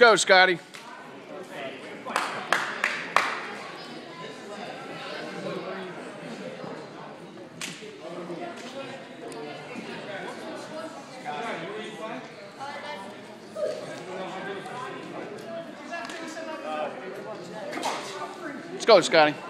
Let's go, Scotty. Let's go, Scotty.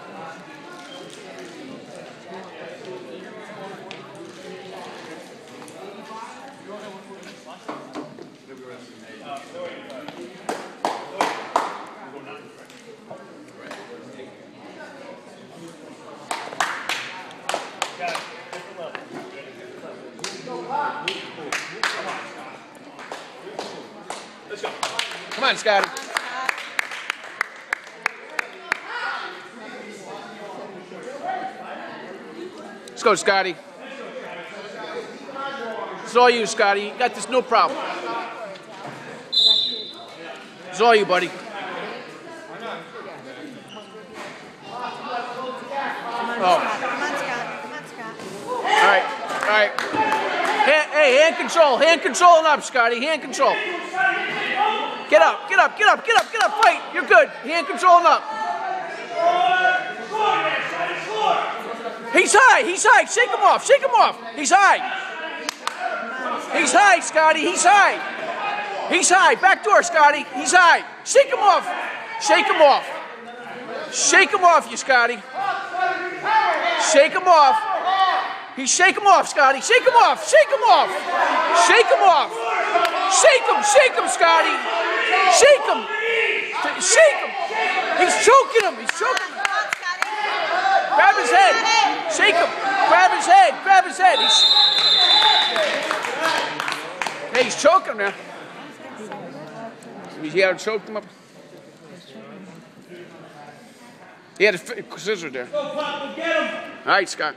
On, Scotty. Let's go, Scotty. It's all you, Scotty. You got this, no problem. It's all you, buddy. Oh. Come on, Scott. Come on, Scott. All right, all right. Hand, hey, hand control, hand control and up, Scotty. Hand control. Get up, get up, get up, get up, get up. Fight. You're good. Hand control and up. He's high. He's high. Shake him off. Shake him off. He's high. He's high, Scotty. He's high. He's high. Back door, Scotty. He's high. Shake him off. Shake him off. Shake him off, you Scotty. Shake him off. He shake him off, Scotty. Shake him off. Shake him off. Shake him off. Shake him. Shake him, Scotty. Shake him. Shake him. He's choking him. He's choking him. Come on, Scotty. Grab his head. Shake him. Grab his head. Grab his head. He's. Hey, he's choking him now. He had choked him up. He had a scissor there. All right, Scott.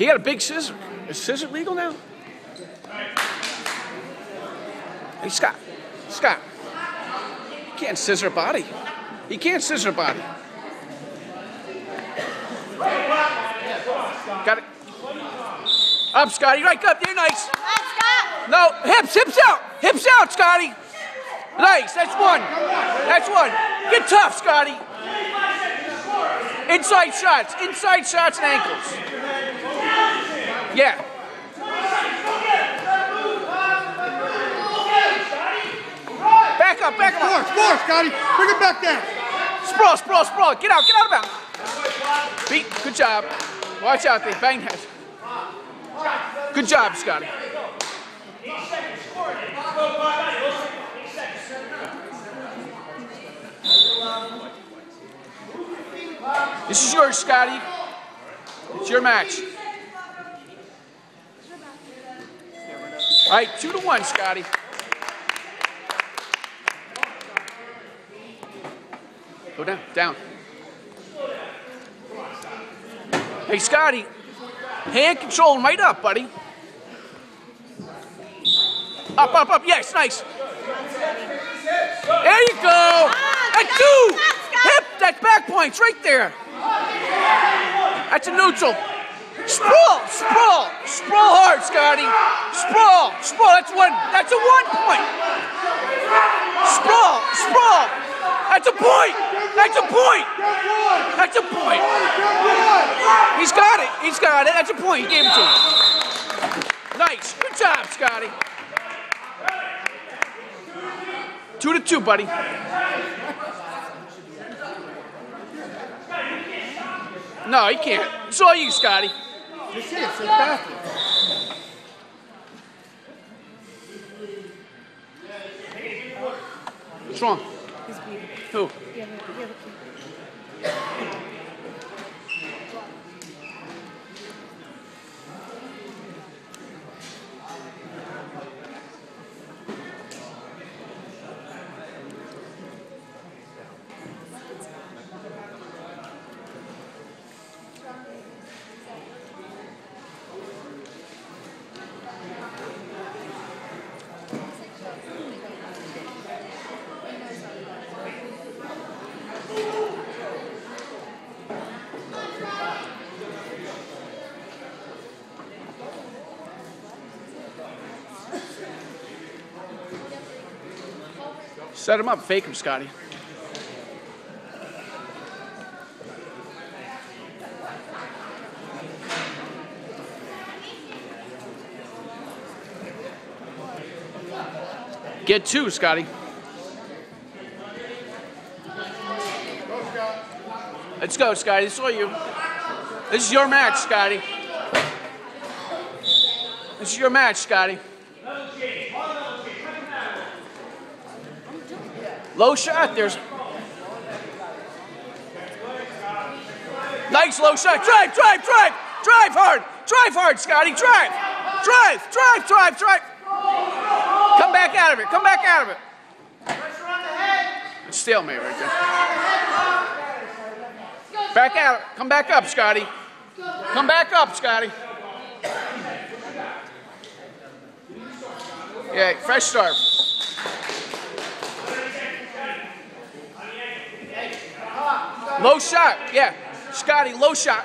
He got a big scissor. Is scissor legal now? Hey, Scott. Scott. You can't scissor a body. He can't scissor a body. Got it. Up, Scotty. Right up. You're nice. Come on, Scott. No, hips, hips out. Hips out, Scotty. Nice. That's one. That's one. Get tough, Scotty. Inside shots. Inside shots and ankles. Yeah. Back up, back up. score, Scotty. Bring it back down. Sprawl, sprawl, sprawl. Get out, get out of bounds. Beat. Good job. Watch out there. Bang head. Good job, Scotty. This is yours, Scotty. It's your match. All right, two to one, Scotty. Go down, down. Hey, Scotty, hand control right up, buddy. Up, up, up. Yes, nice. There you go. That's two. Hip. That's back points right there. That's a neutral. Sprawl, sprawl, sprawl hard, Scotty. Sprawl, sprawl. That's one. That's a one point. Sprawl, sprawl. That's a point. That's a point. That's a point. He's got it. He's got it. That's a point. He gave it to him. Nice. Good job, Scotty. Two to two, buddy. No, he can't. It's all you, Scotty. See it. It's bathroom. What's wrong? Who? Set him up. Fake him, Scotty. Get two, Scotty. Let's go, Scotty. This is all you. This is your match, Scotty. This is your match, Scotty. Low shot. Eh, there's. Nice low shot. Eh, drive, drive, drive. Drive hard. Drive hard, Scotty. Drive. Drive, drive, drive, drive. Come back out of it. Come back out of it. Stalemate right there. Back out. Come back up, Scotty. Come back up, Scotty. Yeah, fresh start. Low shot. Yeah. Scotty, low shot.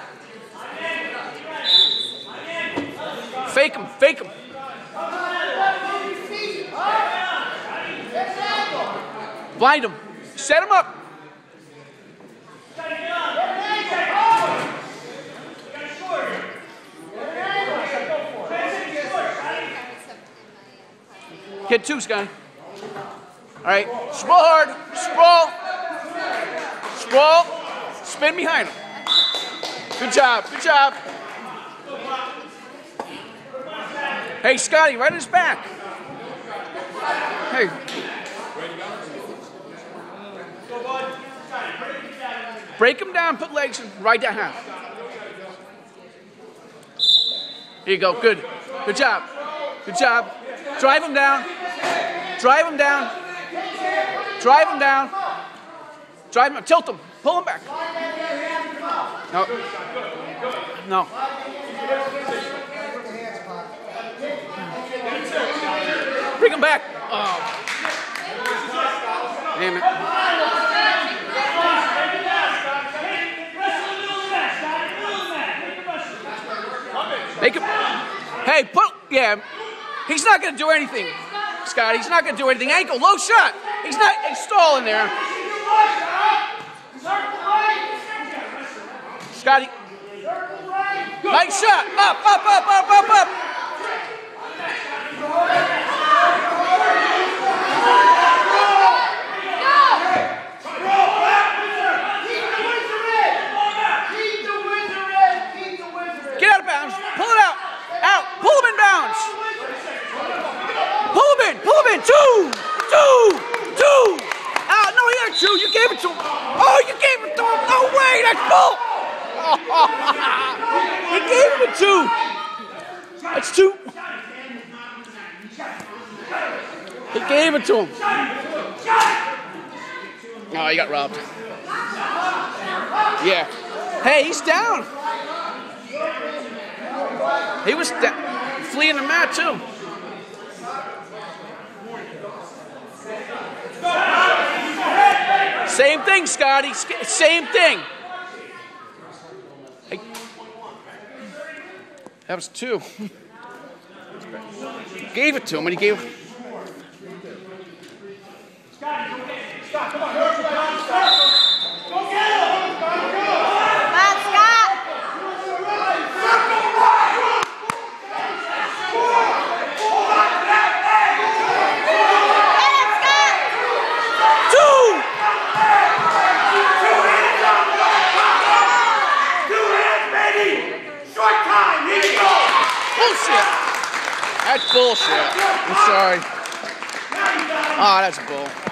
Fake him. Fake him. Blind him. Set him up. Get two, Scotty. All right. Sprawl hard. Sprawl. Sprawl. Spin behind him. Good job. Good job. Hey, Scotty, right in his back. Hey. Break him down, put legs in, right down half. Here you go, good. Good job. Good job. Drive him down. Drive him down. Drive him down. Drive him, tilt him, pull him back. No. No. Bring him back. Oh. Damn it. Him. Hey, put. Yeah. He's not going to do anything, Scott. He's not going to do anything. Ankle, low shot. He's not. He's stalling there. Scotty. Nice shot. Up, up, up, up, up, up. Get out of bounds. Pull it out. Out. Pull him in bounds. Pull him in. Pull him in. Two. Two. Two. Out. No, he had two. You gave it to him. Oh, you gave it to him. No way. That's bull. He gave him a two. That's two. He gave it to him. Oh, he got robbed. Yeah. Hey, he's down. He was da- fleeing the mat too. Same thing, Scotty. Same thing. That was two. gave it to him, and he gave. Come on, Scott. Get it, Scott. Two! Two hands, baby! Short time, here you go! Bullshit. That's bullshit. I'm sorry. Ah, that's bull.